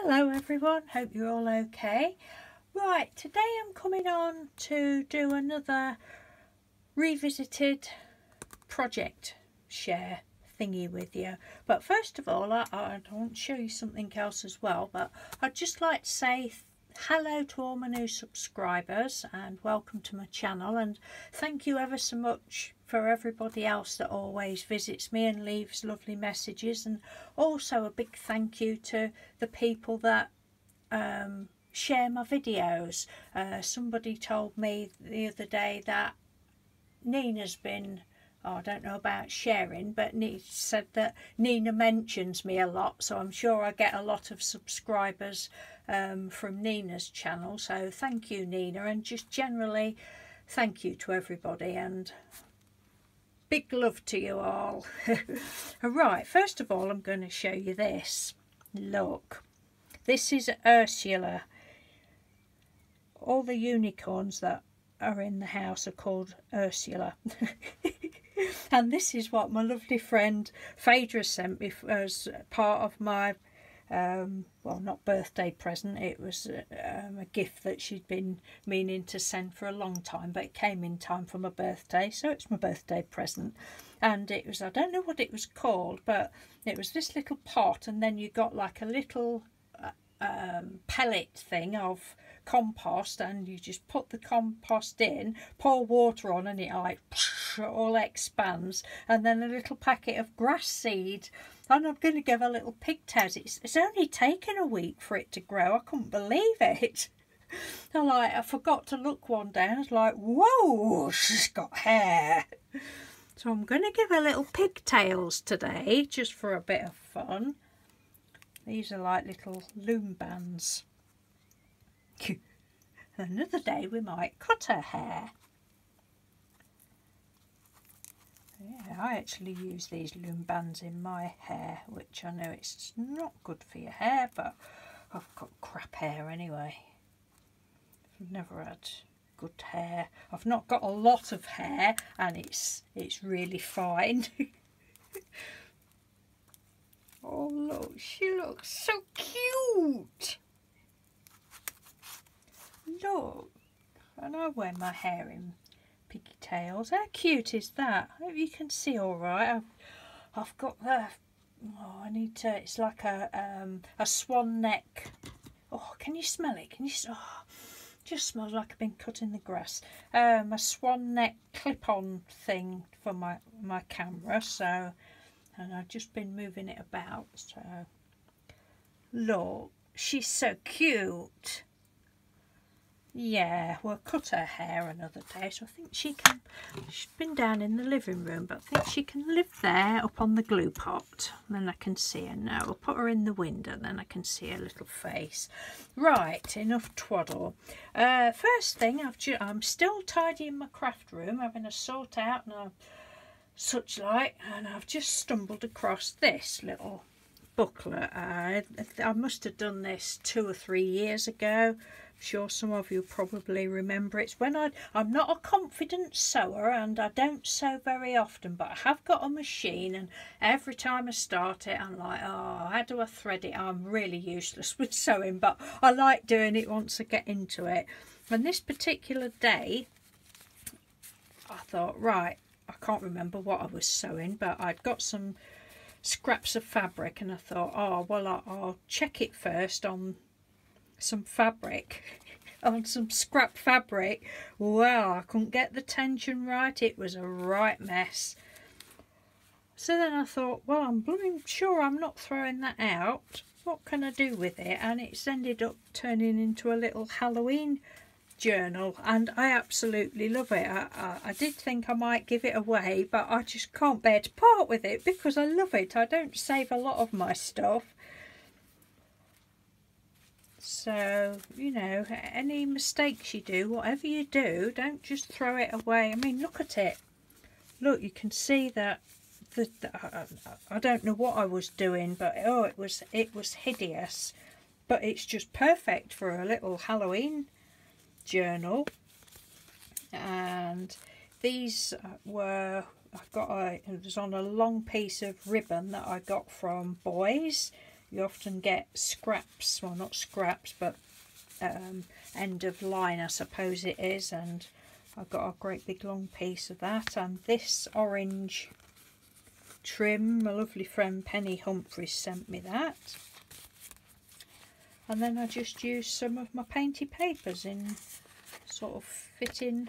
Hello everyone, hope you're all okay. Right, today I'm coming on to do another revisited project share thingy with you. But first of all, I, I want to show you something else as well. But I'd just like to say hello to all my new subscribers and welcome to my channel. And thank you ever so much for everybody else that always visits me and leaves lovely messages. And also a big thank you to the people that um, share my videos. Uh, somebody told me the other day that Nina's been, oh, I don't know about sharing, but Nina said that Nina mentions me a lot, so I'm sure I get a lot of subscribers um, from Nina's channel. So thank you, Nina, and just generally thank you to everybody and big love to you all. all. right, first of all, I'm going to show you this. Look, this is Ursula all the unicorns that are in the house are called Ursula. and this is what my lovely friend Phaedra sent me as part of my, um, well, not birthday present. It was um, a gift that she'd been meaning to send for a long time, but it came in time for my birthday, so it's my birthday present. And it was, I don't know what it was called, but it was this little pot, and then you got like a little uh, um, pellet thing of compost and you just put the compost in, pour water on and it like all expands and then a little packet of grass seed and I'm going to give a little pigtails. It's, it's only taken a week for it to grow. I couldn't believe it. I like I forgot to look one day I was like, whoa, she's got hair. So I'm going to give her little pigtails today just for a bit of fun. These are like little loom bands. Another day we might cut her hair. Yeah, I actually use these loom bands in my hair, which I know it's not good for your hair, but I've got crap hair anyway. I've never had good hair. I've not got a lot of hair and it's it's really fine. oh look, she looks so cute look. And I wear my hair in pigtails. How cute is that? I hope you can see all right. I've, I've got the... Oh, I need to... It's like a um, a swan neck. Oh, can you smell it? Can you... Oh, just smells like I've been cutting the grass. Um, a swan neck clip-on thing for my, my camera. So, and I've just been moving it about. So, look, she's so cute. Yeah, we'll cut her hair another day. So I think she can, she's been down in the living room, but I think she can live there up on the glue pot. Then I can see her now. I'll put her in the window, then I can see her little face. Right, enough twaddle. Uh, first thing, I've I'm still tidying my craft room, having a sort out and such like, and I've just stumbled across this little booklet. I must have done this two or three years ago sure some of you probably remember it's when I I'm not a confident sewer and I don't sew very often but I have got a machine and every time I start it I'm like oh how do I thread it? I'm really useless with sewing but I like doing it once I get into it. And this particular day I thought right I can't remember what I was sewing but I'd got some scraps of fabric and I thought oh well I'll check it first on some fabric on some scrap fabric. Well, I couldn't get the tension right. It was a right mess. So then I thought, well, I'm blooming sure I'm not throwing that out. What can I do with it? And it's ended up turning into a little Halloween journal and I absolutely love it. I, I, I, did think I might give it away but I just can't bear to part with it because I love it. I don't save a lot of my stuff so, you know, any mistakes you do, whatever you do, don't just throw it away. I mean, look at it. Look, you can see that the, the I don't know what I was doing, but oh, it was it was hideous. But it's just perfect for a little Halloween journal. And these were I've got a it was on a long piece of ribbon that I got from Boyes you often get scraps, well not scraps but um, end of line I suppose it is and I've got a great big long piece of that and this orange trim, my lovely friend Penny Humphries sent me that and then I just used some of my painty papers in sort of fitting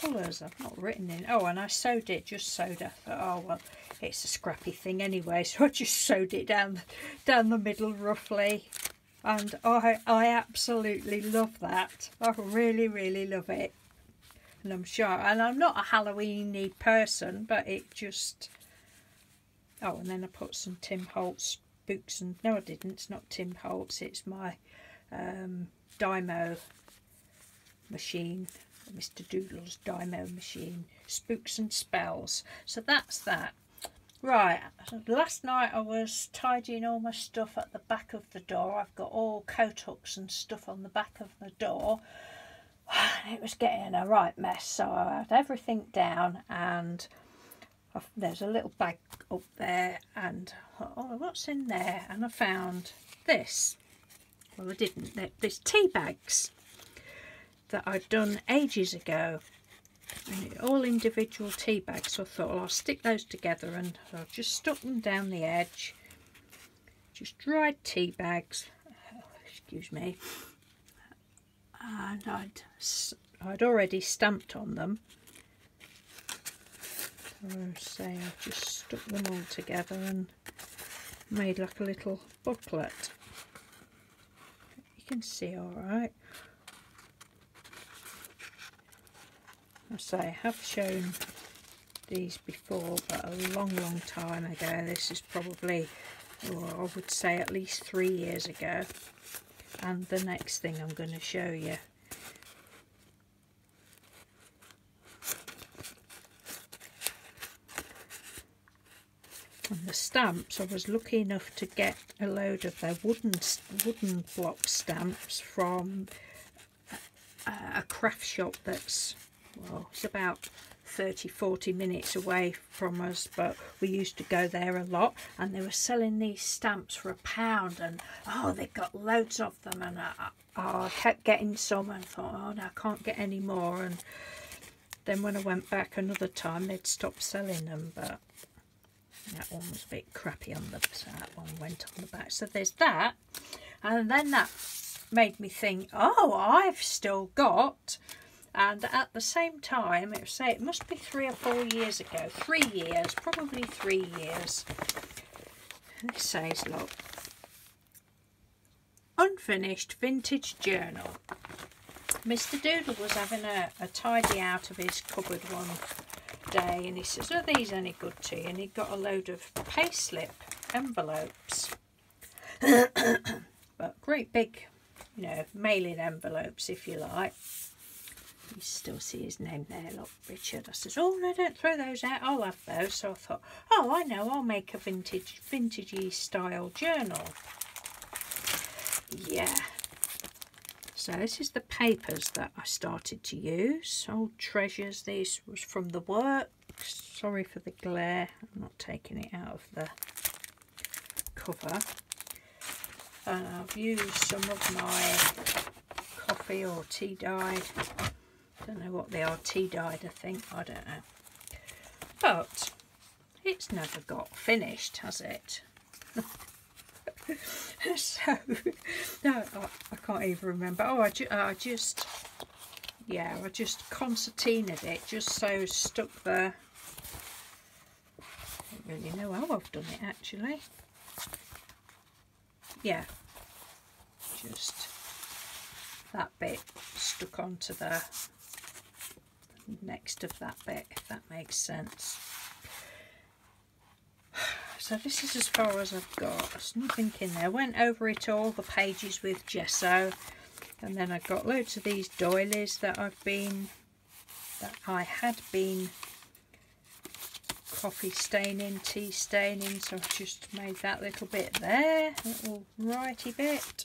colours. I've not written in. Oh, and I sewed it, just sewed. I thought, oh, well, it's a scrappy thing anyway, so I just sewed it down, down the middle roughly. And I, I absolutely love that. I really, really love it. And I'm sure, and I'm not a Halloweeny person, but it just... Oh, and then I put some Tim Holtz books and... No, I didn't. It's not Tim Holtz. It's my um, Dymo machine Mr. Doodle's Dymo machine, Spooks and Spells. So that's that. Right, last night I was tidying all my stuff at the back of the door. I've got all coat hooks and stuff on the back of the door. It was getting a right mess, so I had everything down and I've, there's a little bag up there and oh, what's in there? And I found this. Well, I didn't. There's tea bags that I'd done ages ago. All individual tea bags. So I thought, well, I'll stick those together and I'll just stuck them down the edge. Just dried tea bags. excuse me. And I'd, I'd already stamped on them. So say I just stuck them all together and made like a little booklet. You can see all right. I say I have shown these before but a long long time ago. This is probably or I would say at least three years ago. And the next thing I'm going to show you. And the stamps I was lucky enough to get a load of their wooden wooden block stamps from a, a craft shop that's well, it's about 30 40 minutes away from us but we used to go there a lot and they were selling these stamps for a pound and oh they got loads of them and I, oh, I kept getting some and thought oh no, I can't get any more and then when I went back another time they'd stopped selling them but that one was a bit crappy on the so that one went on the back. So there's that and then that made me think oh I've still got and at the same time it say it must be three or four years ago three years probably three years. This says look. Unfinished vintage journal. Mr Doodle was having a, a tidy out of his cupboard one day and he says are these any good to you? And he got a load of payslip envelopes. But great big you know mailing envelopes if you like you still see his name there, look, Richard. I says, oh, no, don't throw those out. I'll have those. So I thought, oh, I know, I'll make a vintage, vintagey style journal. Yeah. So this is the papers that I started to use. Old treasures. This was from the work. Sorry for the glare. I'm not taking it out of the cover. And I've used some of my coffee or tea dyed don't know what they are, tea dyed I think, I don't know. But it's never got finished, has it? so, no, I, I, can't even remember. Oh, I, ju uh, I just, yeah, I just concertinaed it just so stuck there. I don't really know how I've done it actually. Yeah, just that bit stuck onto the next of that bit, if that makes sense. So this is as far as I've got. There's nothing in there. Went over it all, the pages with gesso. And then I've got loads of these doilies that I've been, that I had been coffee staining, tea staining. So I've just made that little bit there, little righty bit.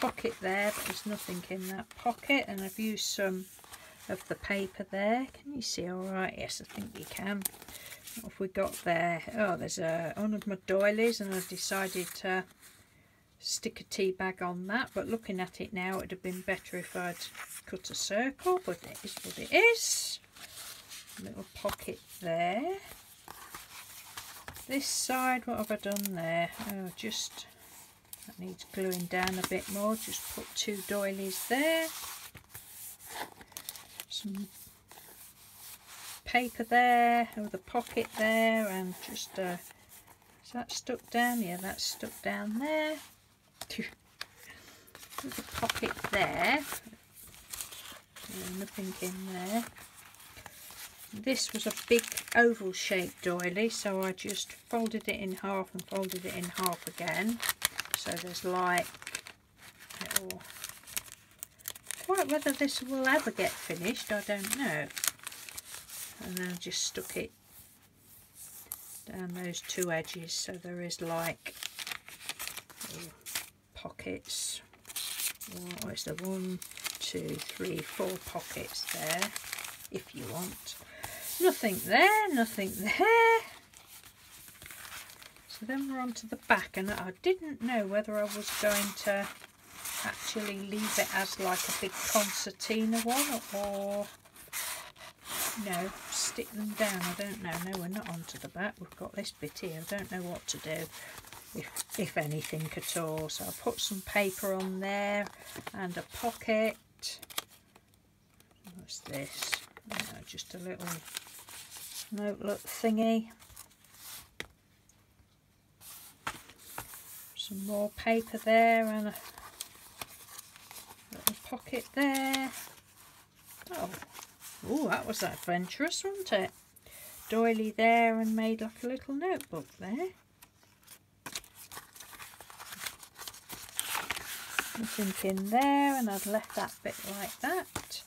Pocket there, but there's nothing in that pocket. And I've used some of the paper there. Can you see all right? Yes, I think you can. What have we got there? Oh, there's a, one of my doilies and I decided to stick a tea bag on that. But looking at it now, it would have been better if I'd cut a circle, but it is what it is. Little pocket there. This side, what have I done there? Oh, just, that needs gluing down a bit more. Just put two doilies there. Some paper there with a pocket there and just uh, is that stuck down? Yeah that's stuck down there. There's a pocket there. Nothing in there. This was a big oval shaped doily so I just folded it in half and folded it in half again. So there's like little quite whether this will ever get finished I don't know. And I just stuck it down those two edges so there is like pockets. What is there one two three four pockets there if you want? Nothing there nothing there. So then we're on to the back and I didn't know whether I was going to actually leave it as like a big concertina one or no, stick them down. I don't know. No, we're not onto the back. We've got this bit here. I don't know what to do, if, if anything at all. So I'll put some paper on there and a pocket. What's this? just a little notebook thingy. Some more paper there and a pocket there. Oh, Oh, that was adventurous, wasn't it? Doily there and made like a little notebook there. Nothing in there and I've left that bit like that.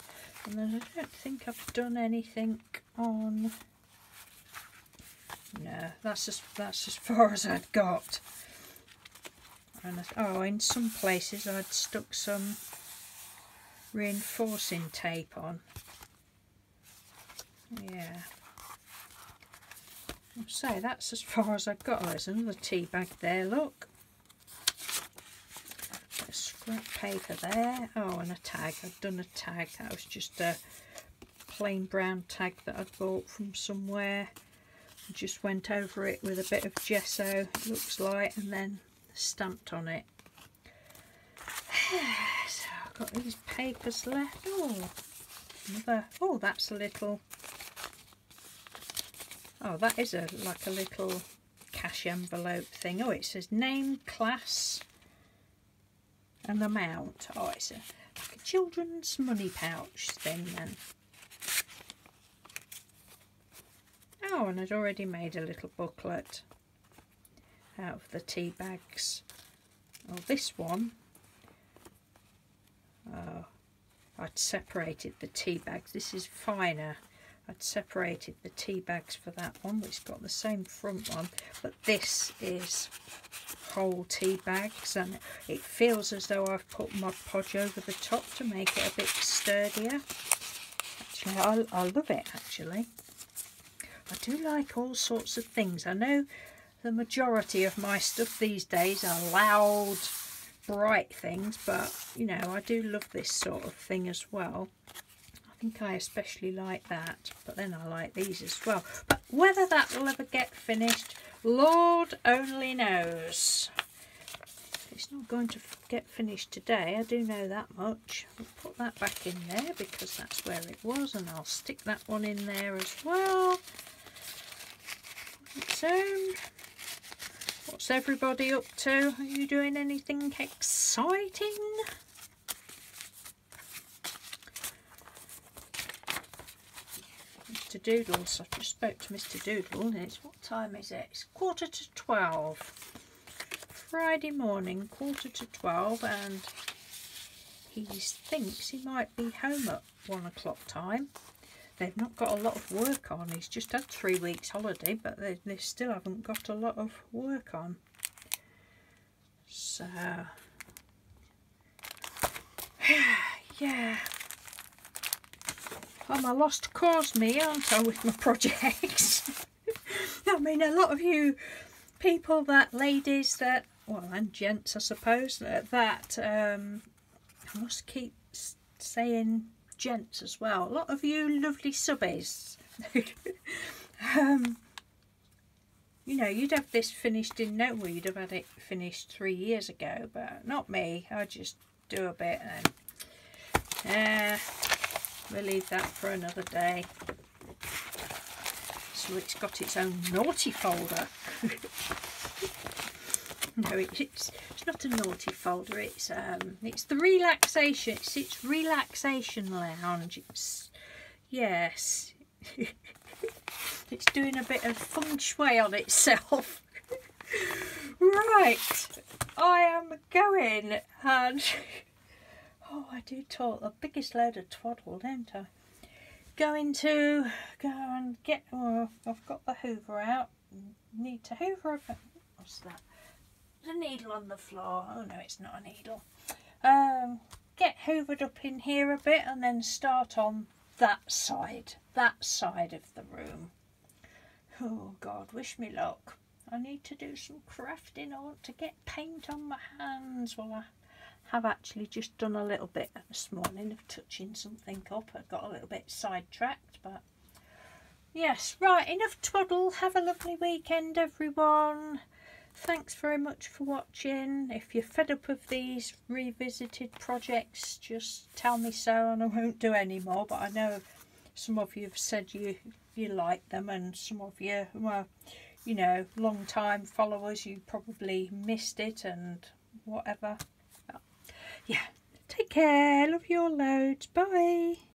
And then I don't think I've done anything on... No, that's as, that's as far as I'd got. And I, oh, in some places I'd stuck some reinforcing tape on yeah. So that's as far as I've got. There's another tea bag there, look. Scrap paper there. Oh, and a tag. I've done a tag. That was just a plain brown tag that I'd bought from somewhere. I just went over it with a bit of gesso, looks like, and then stamped on it. Got these papers left. Oh, another. Oh, that's a little Oh, that is a like a little cash envelope thing. Oh, it says name, class and amount. Oh, it's a, like a children's money pouch thing then. Oh, and I'd already made a little booklet out of the tea bags. Oh, this one, oh, I'd separated the tea bags. This is finer I'd separated the tea bags for that one, which got the same front one, but this is whole tea bags and it feels as though I've put Mod Podge over the top to make it a bit sturdier. Actually, I, I love it actually. I do like all sorts of things. I know the majority of my stuff these days are loud, bright things, but you know, I do love this sort of thing as well I think I especially like that, but then I like these as well. But whether that will ever get finished, Lord only knows. It's not going to get finished today, I do know that much. I'll put that back in there because that's where it was, and I'll stick that one in there as well. So, what's everybody up to? Are you doing anything exciting? Mr. Doodles. I just spoke to Mr. Doodle and it's, what time is it? It's quarter to 12. Friday morning, quarter to 12 and he thinks he might be home at one o'clock time. They've not got a lot of work on. He's just had three weeks holiday, but they, they still haven't got a lot of work on. So, yeah. I'm a lost cause me, aren't I, with my projects? I mean, a lot of you people that ladies that, well, and gents, I suppose, that, that um, I must keep saying gents as well. A lot of you lovely subbies. um, you know, you'd have this finished in no way. You'd have had it finished three years ago, but not me. I just do a bit and uh, we'll leave that for another day. So it's got its own naughty folder. no, it's it's not a naughty folder. It's um it's the relaxation. It's its relaxation lounge. It's yes. it's doing a bit of feng shui on itself. right, I am going and oh, I do talk the biggest load of twaddle, don't I? Going to go and get. Oh, I've got the Hoover out. Need to Hoover. What's that? There's a needle on the floor. Oh no, it's not a needle. Um, get hoovered up in here a bit and then start on that side, that side of the room. Oh God, wish me luck. I need to do some crafting. I want to get paint on my hands. Well, I have actually just done a little bit this morning of touching something up. I got a little bit sidetracked, but yes, right, enough twaddle. Have a lovely weekend, everyone. Thanks very much for watching. If you're fed up of these revisited projects, just tell me so and I won't do any more. But I know some of you have said you you like them and some of you, well, you know, long time followers, you probably missed it and whatever. But yeah, take care. Love your loads. Bye.